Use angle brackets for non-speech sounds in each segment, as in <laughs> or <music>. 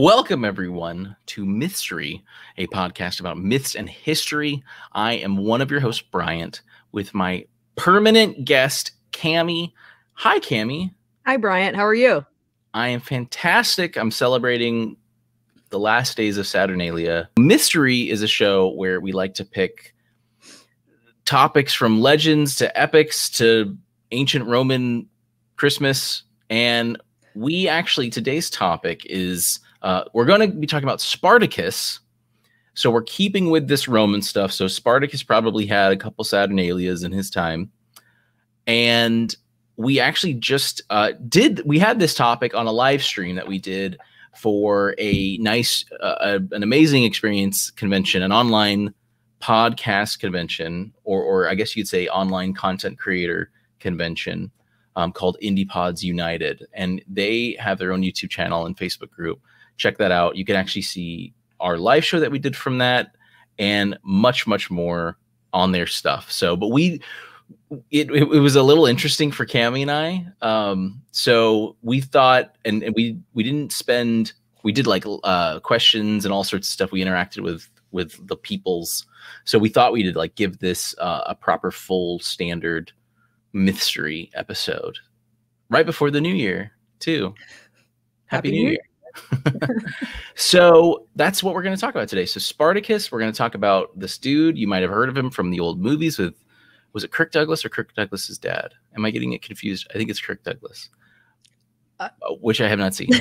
Welcome, everyone, to Mythstorie, a podcast about myths and history. I am one of your hosts, Bryent, with my permanent guest, Cammy. Hi, Cammy. Hi, Bryent. How are you? I am fantastic. I'm celebrating the last days of Saturnalia. Mythstorie is a show where we like to pick topics from legends to epics to ancient Roman Christmas. And we actually, today's topic is uh, we're going to be talking about Spartacus. So we're keeping with this Roman stuff. So Spartacus probably had a couple Saturnalias in his time. And we actually just uh, did, we had this topic on a live stream that we did for a nice, uh, an amazing experience convention, an online podcast convention, or, or I guess you'd say online content creator convention um, called Indie Pods United. And they have their own YouTube channel and Facebook group. Check that out. You can actually see our live show that we did from that and much, much more on their stuff. So, but we, it, it, was a little interesting for Cammy and I. Um, so we thought, and, and we, we didn't spend, we did like uh, questions and all sorts of stuff. We interacted with, with the peoples. So we thought we did like give this uh, a proper full standard Mythstorie episode right before the new year too. Happy, Happy New Year. year. <laughs> so that's what we're going to talk about today. So Spartacus, we're going to talk about this dude. You might have heard of him from the old movies with was it Kirk Douglas or Kirk Douglas's dad? Am I getting it confused? I think it's Kirk Douglas, uh, uh which I have not seen. <laughs>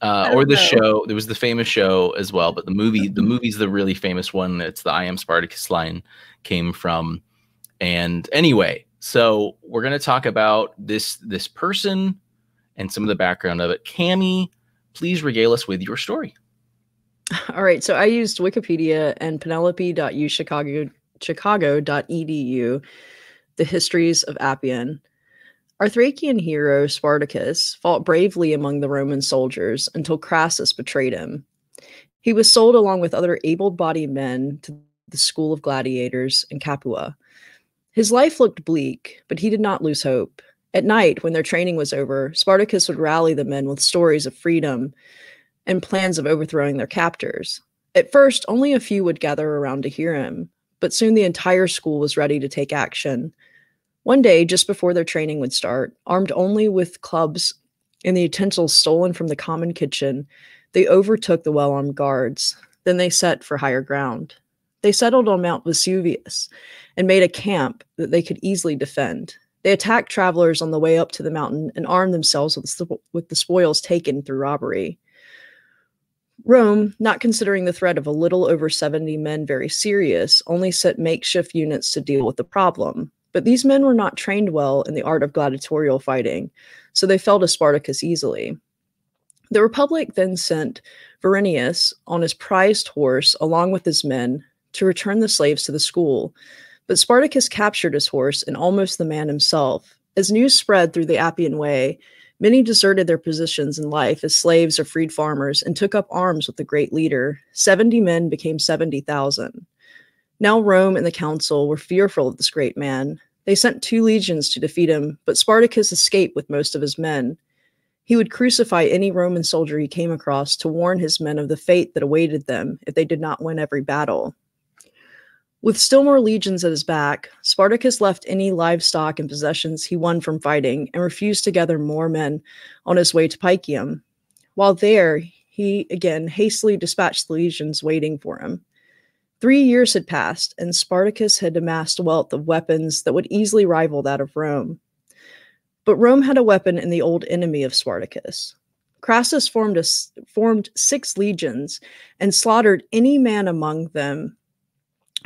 Uh, or the show. There was the famous show as well, but the movie, the movie's the really famous one. It's the "I am Spartacus" line came from. And anyway, so we're going to talk about this this person and some of the background of it. Cammy, please regale us with your story. <laughs> All right. So I used Wikipedia and Penelope.u Chicago the histories of Appian. Our Thracian hero Spartacus fought bravely among the Roman soldiers until Crassus betrayed him. He was sold along with other able bodied men to the school of gladiators in Capua his life looked bleak, but he did not lose hope. At night, when their training was over, Spartacus would rally the men with stories of freedom and plans of overthrowing their captors. At first, only a few would gather around to hear him, but soon the entire school was ready to take action. One day, just before their training would start, armed only with clubs and the utensils stolen from the common kitchen, they overtook the well armed guards. Then they set for higher ground. They settled on Mount Vesuvius and made a camp that they could easily defend. They attacked travelers on the way up to the mountain and armed themselves with, with the spoils taken through robbery. Rome, not considering the threat of a little over 70 men very serious, only sent makeshift units to deal with the problem. But these men were not trained well in the art of gladiatorial fighting, so they fell to Spartacus easily. The Republic then sent Varinius on his prized horse along with his men to return the slaves to the school. But Spartacus captured his horse and almost the man himself. As news spread through the Appian Way, many deserted their positions in life as slaves or freed farmers and took up arms with the great leader. 70 men became 70,000. Now Rome and the council were fearful of this great man. They sent two legions to defeat him, but Spartacus escaped with most of his men. He would crucify any Roman soldier he came across to warn his men of the fate that awaited them if they did not win every battle. With still more legions at his back, Spartacus left any livestock and possessions he won from fighting and refused to gather more men on his way to Paecium. While there, he again hastily dispatched the legions waiting for him. Three years had passed, and Spartacus had amassed a wealth of weapons that would easily rival that of Rome. But Rome had a weapon in the old enemy of Spartacus. Crassus formed, a, formed six legions and slaughtered any man among them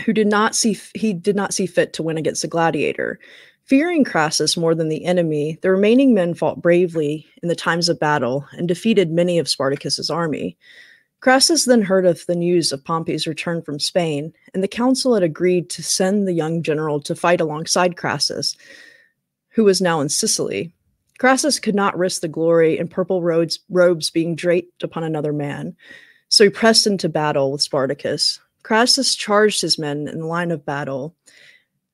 who did not see he did not see fit to win against the gladiator. Fearing Crassus more than the enemy, the remaining men fought bravely in the times of battle and defeated many of Spartacus's army. Crassus then heard of the news of Pompey's return from Spain, and the council had agreed to send the young general to fight alongside Crassus, who was now in Sicily. Crassus could not risk the glory and purple robes, robes being draped upon another man, so he pressed into battle with Spartacus, Crassus charged his men in the line of battle,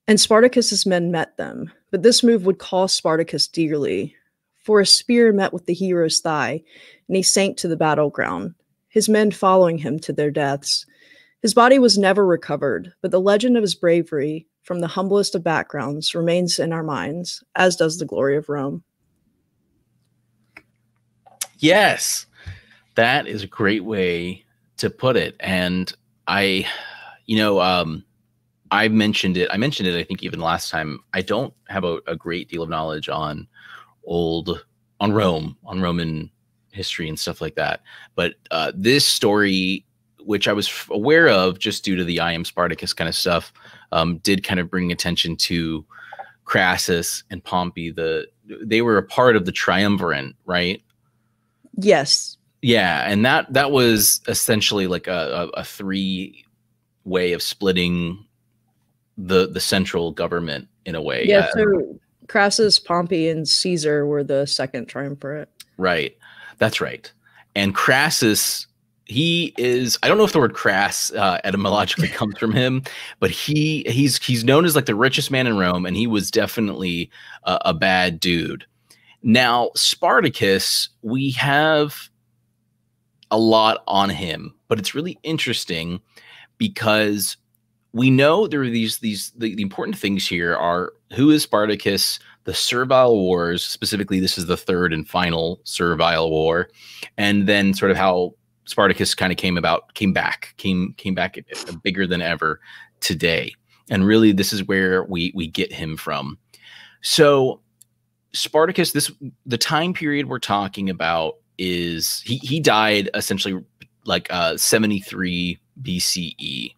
and Spartacus's men met them. But this move would cost Spartacus dearly, for a spear met with the hero's thigh, and he sank to the battleground. his men following him to their deaths. His body was never recovered, but the legend of his bravery, from the humblest of backgrounds, remains in our minds, as does the glory of Rome. Yes, that is a great way to put it. And I, you know, um, I mentioned it. I mentioned it. I think even last time. I don't have a, a great deal of knowledge on old on Rome, on Roman history and stuff like that. But uh, this story, which I was aware of just due to the I am Spartacus kind of stuff, um, did kind of bring attention to Crassus and Pompey. The they were a part of the triumvirate, right? Yes. Yeah, and that that was essentially like a, a, a three way of splitting the the central government in a way. Yeah. Uh, so Crassus, Pompey, and Caesar were the second triumvirate. Right. That's right. And Crassus, he is I don't know if the word crass uh, etymologically <laughs> comes from him, but he he's he's known as like the richest man in Rome, and he was definitely a, a bad dude. Now Spartacus, we have a lot on him, but it's really interesting because we know there are these these the, the, important things here are who is Spartacus, the Servile Wars, specifically this is the third and final Servile War, and then sort of how Spartacus kind of came about, came back, came came back bigger than ever today. And really this is where we we get him from. So Spartacus, this the time period we're talking about is he he died essentially like uh 73 BCE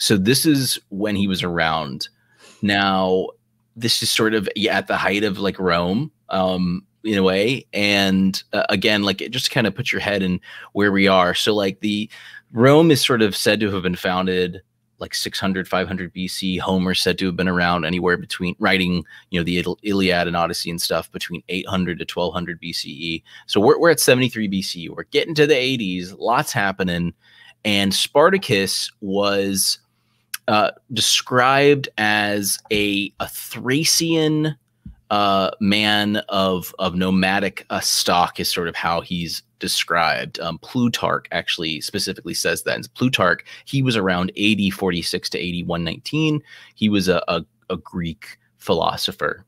so this is when he was around. Now, this is sort of yeah, at the height of like Rome, um, in a way. And uh, again, like it just kind of puts your head in where we are. So like the Rome is sort of said to have been founded like 600 500 bc homer said to have been around anywhere between writing you know the iliad and odyssey and stuff between 800 to 1200 bce so we're, we're at 73 bc we're getting to the 80s lots happening. And spartacus was uh, described as a, a Thracian uh, man of of nomadic uh, stock is sort of how he's described. Um, Plutarch actually specifically says that. And Plutarch, he was around AD 46 to AD 119. He was a, a, a Greek philosopher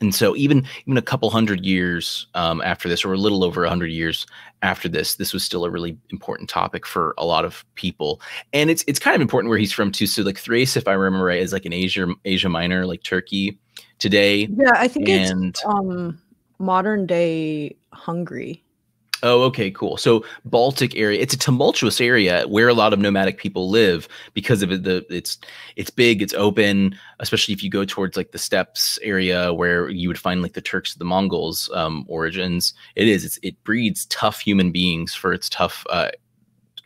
and so even even a couple hundred years um, after this or a little over a hundred years after this this was still a really important topic for a lot of people and it's it's kind of important where he's from too so like thrace if i remember right is like an asia asia minor like turkey today yeah i think and, it's um modern day hungary Oh, okay, cool. So Baltic area, it's a tumultuous area where a lot of nomadic people live because of the it's it's big, it's open, especially if you go towards like the steppes area where you would find like the Turks, the Mongols um, origins. It is it's, it breeds tough human beings for its tough uh,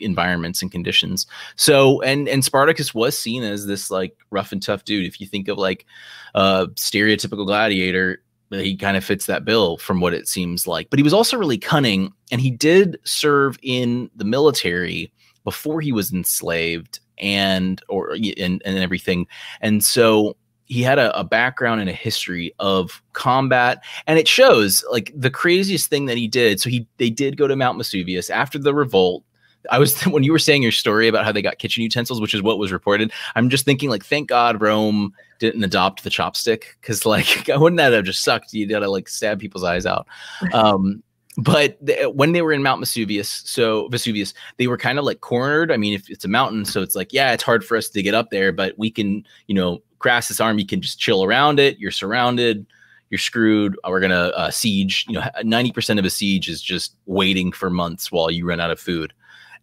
environments and conditions. So and and Spartacus was seen as this like rough and tough dude. If you think of like a uh, stereotypical gladiator, he kind of fits that bill from what it seems like. But he was also really cunning, and he did serve in the military before he was enslaved and or and, and everything. And so he had a, a, background and a history of combat and it shows like the craziest thing that he did so he they did go to mount vesuvius after the revolt I was <laughs> when you were saying your story about how they got kitchen utensils, which is what was reported. I'm just thinking like, thank God Rome didn't adopt the chopstick because <laughs> like <laughs> wouldn't that have just sucked? You gotta like stab people's eyes out. Um, but when they were in Mount Vesuvius, so Vesuvius, they were kind of like cornered. I mean, if it's a mountain, so it's like, yeah, it's hard for us to get up there, but we can, you know, Crassus army can just chill around it. You're surrounded. You're screwed. We're gonna uh, siege. You know, ninety percent of a siege is just waiting for months while you run out of food.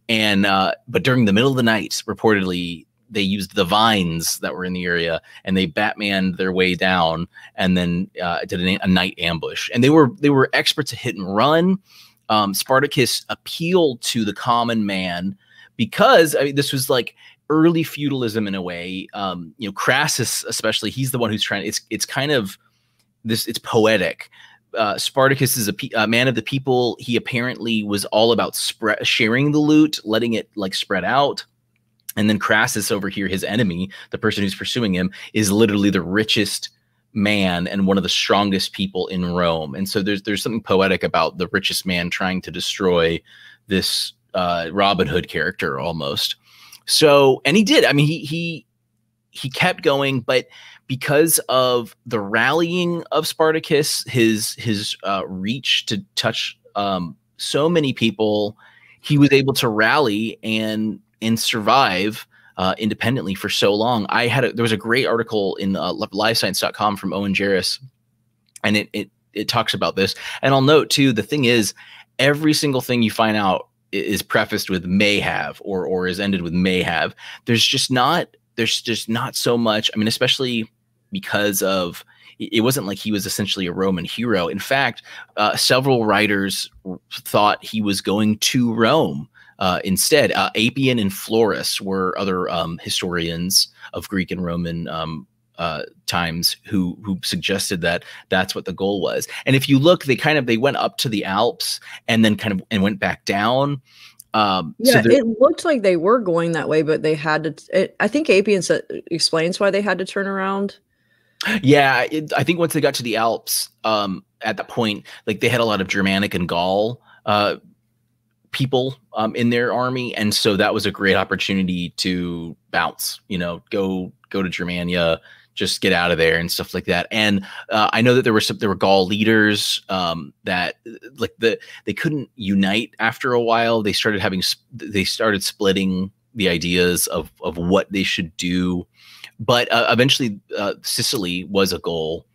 And uh, but during the middle of the night, reportedly they used the vines that were in the area and they Batmaned their way down and then uh, did a, a, night ambush. And they were they were experts at hit and run. Um, Spartacus appealed to the common man because I mean this was like early feudalism in a way. Um, you know, Crassus especially, he's the one who's trying. It's it's kind of this. It's poetic uh, Spartacus is a, a, man of the people. He apparently was all about sharing the loot, letting it like spread out. And then Crassus over here, his enemy, the person who's pursuing him, is literally the richest man and one of the strongest people in Rome. And so there's there's something poetic about the richest man trying to destroy this uh, Robin Hood character almost. So, and he did. I mean, he he he kept going, but because of the rallying of Spartacus, his his uh, reach to touch um, so many people, he was able to rally and and survive uh, independently for so long. I had a, there was a great article in uh, livescience.com from Owen Jarus, and it it it talks about this. And I'll note too, the thing is, every single thing you find out is prefaced with may have or or is ended with may have. There's just not there's just not so much. I mean, especially because of it wasn't like he was essentially a Roman hero. In fact, uh, several writers thought he was going to Rome uh, instead. Uh, Appian and Florus were other um, historians of Greek and Roman um, uh, times who who suggested that that's what the goal was. And if you look, they kind of they went up to the Alps and then kind of and went back down. Um, yeah, so it looked like they were going that way, but they had to. It, I think Appian said, explains why they had to turn around. Yeah, it, I think once they got to the Alps, um, at that point, like they had a lot of Germanic and Gaul uh, people um, in their army, and so that was a great opportunity to bounce. You know, go go to Germania, just get out of there and stuff like that. And uh, I know that there were some there were Gaul leaders um, that like the they couldn't unite after a while. They started having they started splitting the ideas of of what they should do. But uh, eventually, uh, Sicily was a goal,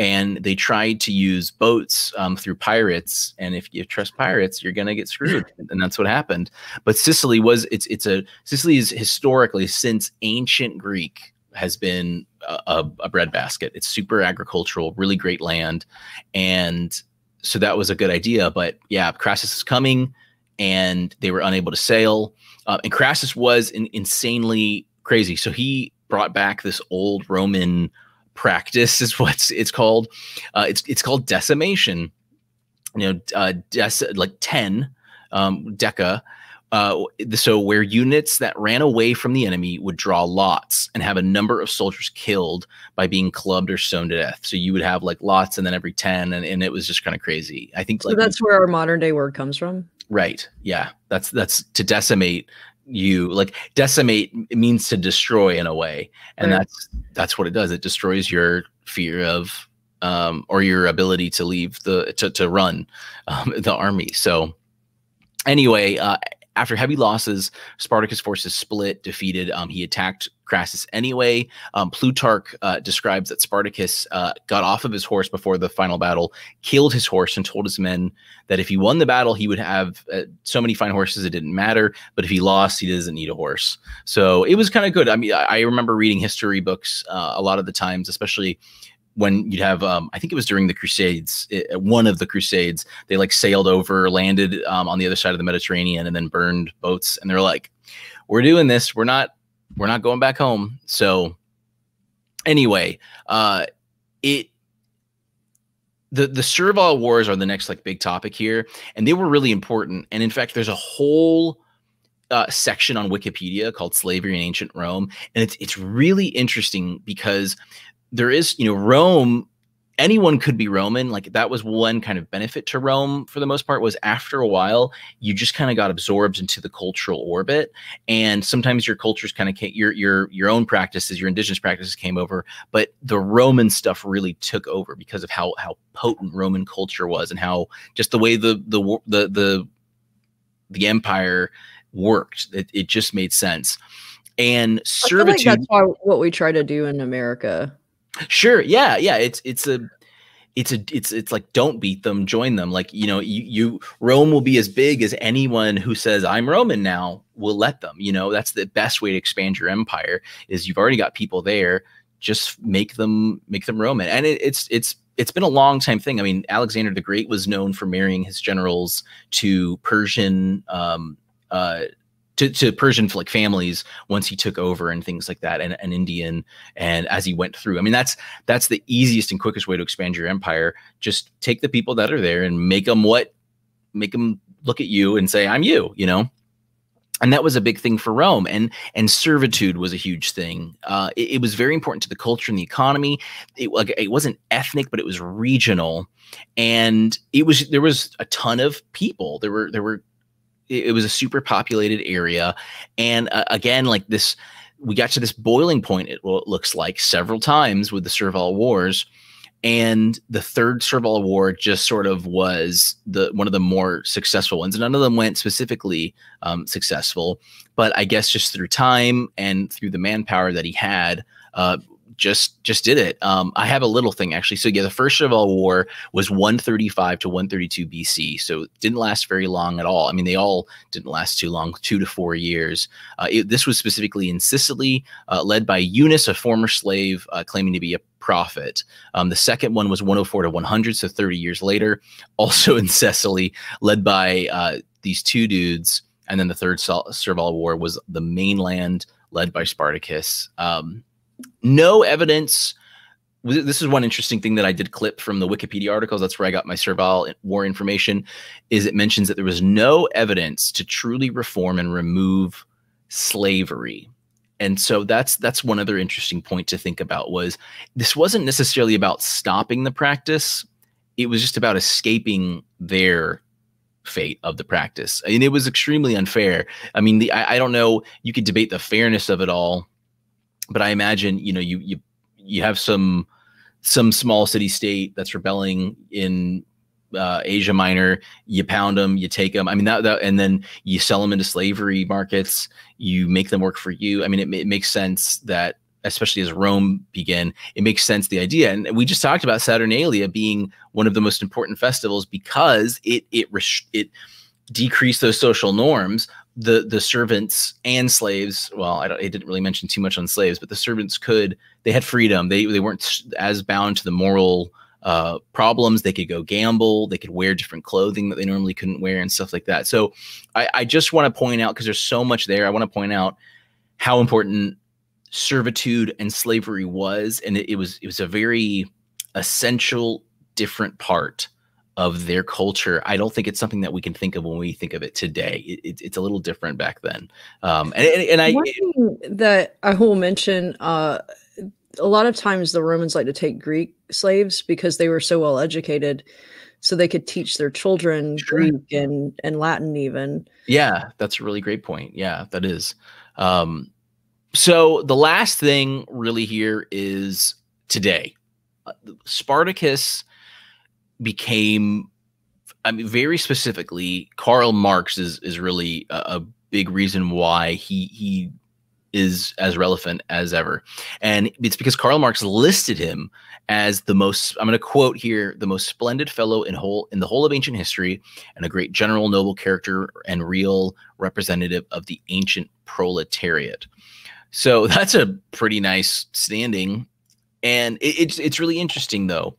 and they tried to use boats um, through pirates. And if you trust pirates, you're gonna get screwed, <laughs> and that's what happened. But Sicily was it's it's a Sicily is historically since ancient Greek has been a, a breadbasket. It's super agricultural, really great land, and so that was a good idea. But yeah, Crassus is coming, and they were unable to sail. Uh, and Crassus was in, insanely crazy. So he brought back this old Roman practice, is what it's called. Uh, it's it's called decimation. You know, uh, dec- like ten um, deca uh, so where units that ran away from the enemy would draw lots and have a number of soldiers killed by being clubbed or stoned to death. So you would have like lots and then every 10 and, and it was just kind of crazy. I think so like, that's where our modern day word comes from. Right. Yeah. That's that's to decimate you like decimate means to destroy in a way. And right. that's that's what it does. It destroys your fear of um or your ability to leave the to, to run um, <laughs> the army. So anyway, uh after heavy losses, Spartacus' forces split, defeated. Um, he attacked Crassus anyway. Um, Plutarch uh, describes that Spartacus uh, got off of his horse before the final battle, killed his horse, and told his men that if he won the battle, he would have uh, so many fine horses it didn't matter. But if he lost, he doesn't need a horse. So it was kind of good. I mean, I, I remember reading history books uh, a lot of the times, especially when you'd have um, i think it was during the crusades it, one of the crusades they like sailed over landed um, on the other side of the mediterranean and then burned boats. And they're like we're doing this. We're not we're not going back home. So anyway uh it the the servile wars are the next like big topic here and they were really important. And in fact there's a whole uh, section on Wikipedia called "Slavery in Ancient Rome," and it's it's really interesting because there is, you know, Rome, anyone could be Roman. Like that was one kind of benefit to Rome for the most part was after a while, you just kind of got absorbed into the cultural orbit. And sometimes your cultures kind of your your your own practices, your indigenous practices came over, but the Roman stuff really took over because of how how potent Roman culture was and how just the way the the the the the empire worked. It, it just made sense. And servitude. Like that's why, what we try to do in America Sure. Yeah. Yeah. It's it's a it's a it's it's like don't beat them, join them. Like you know, you you Rome will be as big as anyone who says I'm Roman now will let them. You know, that's the best way to expand your empire. Is you've already got people there, just make them make them Roman. And it, it's it's it's been a long time thing. I mean, Alexander the Great was known for marrying his generals to Persian um, uh, to, to Persian like families once he took over and things like that, and, and Indian, and as he went through. I mean, that's that's the easiest and quickest way to expand your empire. Just take the people that are there and make them what, make them look at you and say, "I'm you," you know. And that was a big thing for Rome, and and servitude was a huge thing. Uh, it, it was very important to the culture and the economy. It like it wasn't ethnic, but it was regional, and it was there was a ton of people. There were there were it, was a super populated area, and uh, again, like this, we got to this boiling point. It, well, it looks like several times with the Servile Wars and the third Servile War just sort of was the one of the more successful ones. None of them went specifically um, successful, but I guess just through time and through the manpower that he had, uh, just just did it. Um, I have a little thing actually. So yeah, the first Servile War was 135 to 132 BC, so it didn't last very long at all. I mean, they all didn't last too long, two to four years. Uh, it, this was specifically in Sicily, uh, led by Eunus, a former slave uh, claiming to be a prophet. Um, the second one was 104 to 100, so 30 years later, <laughs> also in Sicily, led by uh, these two dudes. And then the third Servile War was the mainland, led by Spartacus. Um, no evidence. This is one interesting thing that I did clip from the Wikipedia articles. That's where I got my Servile War information. Is it mentions that there was no evidence to truly reform and remove slavery and so that's that's one other interesting point to think about was this wasn't necessarily about stopping the practice it was just about escaping their fate of the practice and it was extremely unfair i mean the I, I, don't know you could debate the fairness of it all but i imagine you know you you you have some some small city state that's rebelling in uh, Asia Minor, you pound them, you take them. I mean that, that, and then you sell them into slavery markets. You make them work for you. I mean, it, it makes sense that, especially as Rome began, it makes sense the idea. And we just talked about Saturnalia being one of the most important festivals because it it it decreased those social norms. The the servants and slaves. Well, I, don't, I didn't really mention too much on slaves, but the servants could they had freedom. They they weren't as bound to the moral uh, problems. They could go gamble. They could wear different clothing that they normally couldn't wear and stuff like that. So I, I just want to point out because there's so much there. I want to point out how important servitude and slavery was, and it, it was it was a very essential, different part of their culture. I don't think it's something that we can think of when we think of it today. It, it, it's a little different back then. Um, and, and, and I that I will mention. Uh, a lot of times the Romans like to take Greek slaves because they were so well educated, so they could teach their children sure. Greek and and Latin even. Yeah, that's a really great point. Yeah, that is. Um, so the last thing really here is today. Uh, Spartacus became, I mean, very specifically, Karl Marx is is really a, a big reason why he he is as relevant as ever. And it's because Karl Marx listed him as the most, I'm going to quote here, the most splendid fellow in whole in the whole of ancient history and a great general noble character and real representative of the ancient proletariat. So <laughs> that's a pretty nice standing. And it, it's it's really interesting though.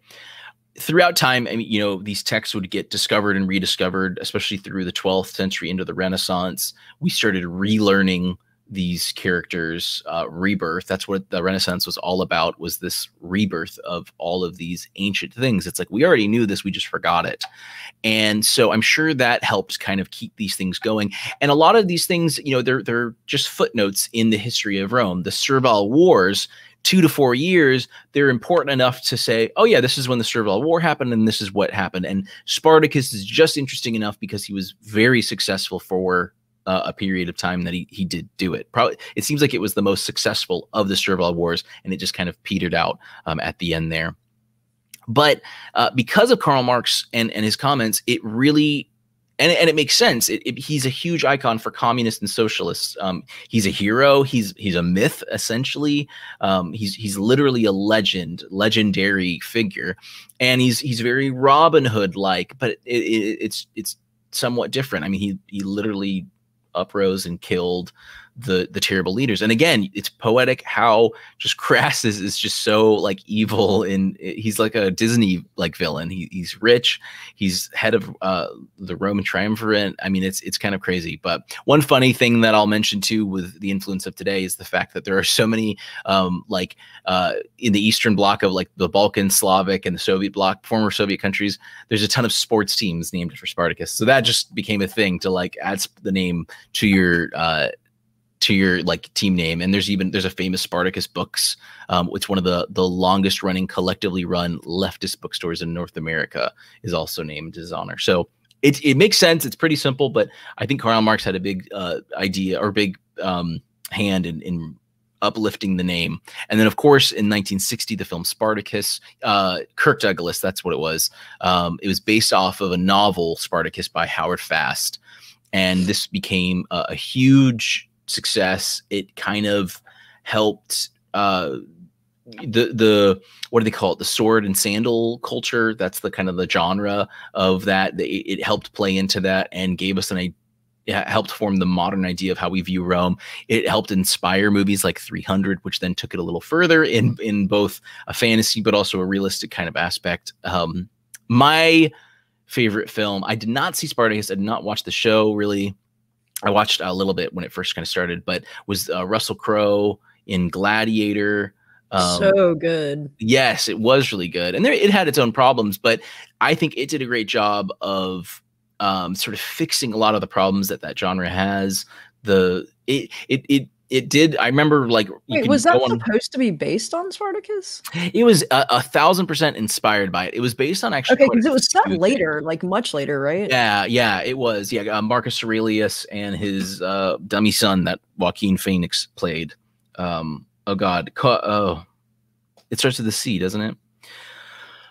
Throughout time, I mean, you know, these texts would get discovered and rediscovered, especially through the 12th century into the Renaissance. We started relearning these characters uh, rebirth. That's what the renaissance was all about was this rebirth of all of these ancient things. It's like we already knew this we just forgot it. And so i'm sure that helps kind of keep these things going. And a lot of these things you know they're they're just footnotes in the history of rome. The servile wars two to four years, they're important enough to say, oh, yeah, this is when the Servile War happened and this is what happened. And Spartacus is just interesting enough because he was very successful for uh, a period of time that he he did do it. Probably it seems like it was the most successful of the Servile Wars, and it just kind of petered out um, at the end there. But uh, because of Karl Marx and and his comments, it really and, and it makes sense. It, it, he's a huge icon for communists and socialists. Um, he's a hero. He's he's a myth essentially. Um, he's he's literally a legend, legendary figure, and he's he's very Robin Hood like. But it, it's it's somewhat different. I mean, he he literally uprose and killed the the terrible leaders. And again, it's poetic how just <laughs> Crassus is just so like evil and he's like a Disney like villain. He, he's rich, he's head of uh, the Roman triumvirate. I mean, it's it's kind of crazy. But one funny thing that I'll mention too with the influence of today is the fact that there are so many um, like uh, in the Eastern Bloc of like the Balkan, Slavic, and the Soviet bloc, former Soviet countries. There's a ton of sports teams named for Spartacus, so that just became a thing to like add the name to your uh, to your like team name and there's even there's a famous spartacus books um, it's one of the the longest running collectively run leftist bookstores in north america is also named in his honor so it it makes sense. It's pretty simple, but I think Karl Marx had a big uh, idea or big um, hand in, in uplifting the name. And then, of course, in 1960, the film Spartacus, uh, Kirk Douglas, that's what it was. Um, it was based off of a novel, Spartacus, by Howard Fast. And this became a, a huge success. It kind of helped uh, the the what do they call it the sword and sandal culture that's the kind of the genre of that it, it helped play into that and gave us an idea it helped form the modern idea of how we view Rome. It helped inspire movies like 300, which then took it a little further in in both a fantasy but also a realistic kind of aspect. Um, my favorite film, I did not see Spartacus. I did not watch the show really. I watched a little bit when it first kind of started, but was uh, Russell Crowe in Gladiator. Um, so good. Yes, it was really good, and there it had its own problems, but I think it did a great job of um, sort of fixing a lot of the problems that that genre has. The it it it it did. I remember like Wait, was that on, supposed to be based on Spartacus? It was a, a, thousand percent inspired by it. It was based on actually okay because it was set later, like much later, right? Yeah, yeah, it was. Yeah, uh, Marcus Aurelius and his uh, dummy son that Joaquin Phoenix played. Um, oh God, oh, it starts with the C, doesn't it?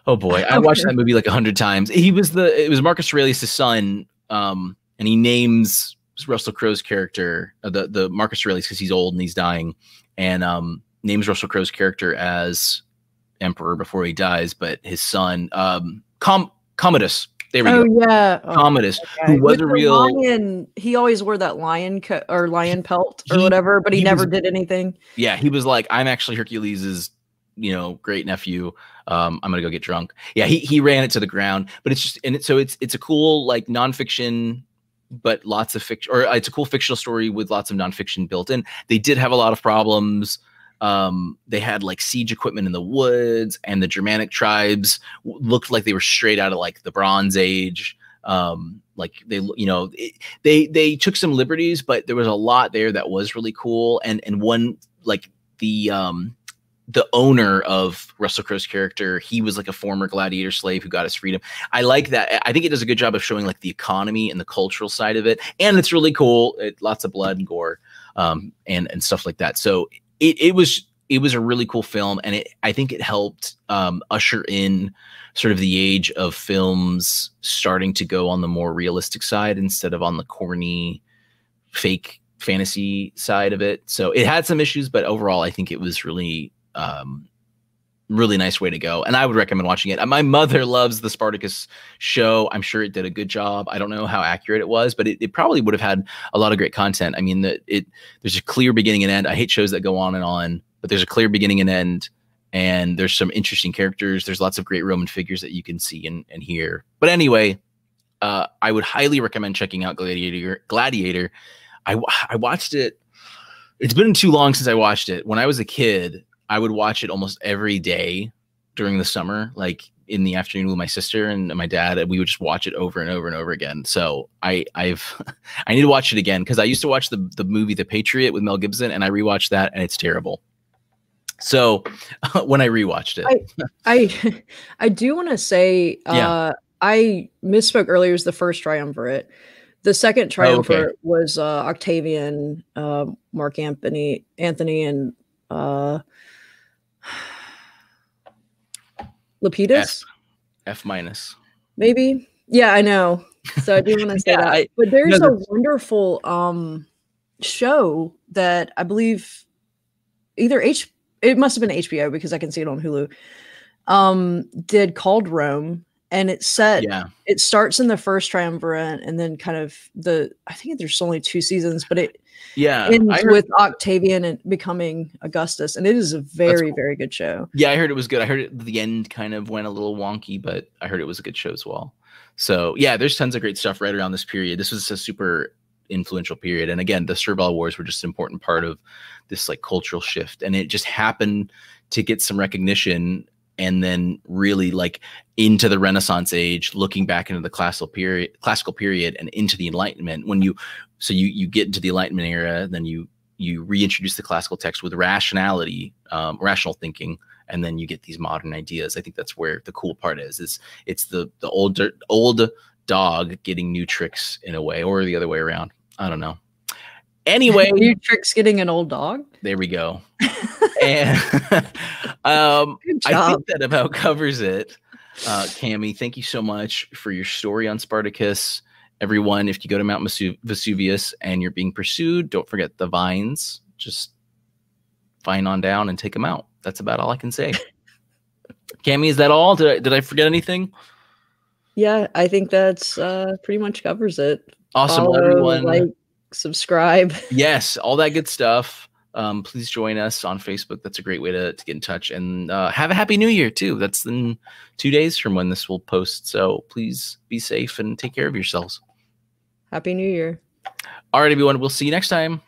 Oh boy, I watched that movie like a hundred times. He was the it was Marcus Aurelius' son, um, and he names Russell Crowe's character uh, the the Marcus Aurelius because he's old and he's dying, and um, names Russell Crowe's character as emperor before he dies, but his son, um, Com- Commodus. There we oh, go. Yeah, oh, Commodus, okay. who was With a real lion. He always wore that lion co- or lion pelt or he, whatever, but he, he never was, did anything. Yeah, he was like, I'm actually Hercules's you know great nephew um i'm gonna go get drunk yeah he he ran it to the ground but it's just and it, so it's it's a cool like nonfiction but lots of fiction or it's a cool fictional story with lots of nonfiction built in. They did have a lot of problems um they had like siege equipment in the woods and the germanic tribes looked like they were straight out of like the bronze age um like they you know it, they they took some liberties but there was a lot there that was really cool and and one like the um the owner of Russell Crowe's character, he was like a former gladiator slave who got his freedom. I like that. I think it does a good job of showing like the economy and the cultural side of it, and it's really cool. It, lots of blood and gore, um, and and stuff like that. So it it was it was a really cool film, and it I think it helped um, usher in sort of the age of films starting to go on the more realistic side instead of on the corny, fake fantasy side of it. So it had some issues, but overall, I think it was really um, really nice way to go. And I would recommend watching it. My mother loves the Spartacus show. I'm sure it did a good job. I don't know how accurate it was, but it, it probably would have had a lot of great content. I mean, that it there's a clear beginning and end. I hate shows that go on and on, but there's a clear beginning and end. And there's some interesting characters. There's lots of great Roman figures that you can see and, and hear. But anyway, uh, I would highly recommend checking out Gladiator. Gladiator. I, I watched it. It's been too long since I watched it. When I was a kid, I would watch it almost every day during the summer, like in the afternoon with my sister and my dad, and we would just watch it over and over and over again. So I I've <laughs> I need to watch it again because I used to watch the the movie The Patriot with Mel Gibson, and I rewatched that, and it's terrible. So <laughs> when I rewatched it, I I, <laughs> I do want to say, yeah. uh, I misspoke earlier. It was the first triumvirate. The second triumvirate oh, okay. was uh, Octavian, uh, Mark Anthony, Anthony, and Lepidus? F, minus. Maybe. Yeah, I know. So I do want to <laughs> say yeah, that. I, but there's no, a wonderful um show that I believe either H it must have been HBO because I can see it on Hulu. Um did called Rome and it's set yeah it starts in the first triumvirate and then kind of the I think there's only two seasons, but it yeah ends with Octavian and becoming Augustus, and it is a very cool. very good show. Yeah, I heard it was good. I heard it, the end kind of went a little wonky, but I heard it was a good show as well. So yeah, there's tons of great stuff right around this period. This was a super influential period, and again, the Servile Wars were just an important part of this like cultural shift, and it just happened to get some recognition and then really like into the renaissance age looking back into the classical period classical period and into the enlightenment when you so you you get into the enlightenment era then you you reintroduce the classical text with rationality um, rational thinking and then you get these modern ideas i think that's where the cool part is is it's the the old old dog getting new tricks in a way, or the other way around. I don't know. Anyway, New tricks getting an old dog. there we go. <laughs> and <laughs> um, I think that about covers it. Uh, Cammy, thank you so much for your story on Spartacus. Everyone, if you go to Mount Vesu- Vesuvius and you're being pursued, don't forget the vines. Just vine on down and take them out. That's about all I can say. <laughs> Cammy, is that all? Did I, did I forget anything? Yeah, I think that's uh, pretty much covers it. Awesome, Follow, everyone. like, subscribe. <laughs> yes, all that good stuff. Um, please join us on Facebook. That's a great way to, to get in touch. And uh, have a happy new year, too. That's in two days from when this will post. So please be safe and take care of yourselves. Happy New Year. All right, everyone. We'll see you next time.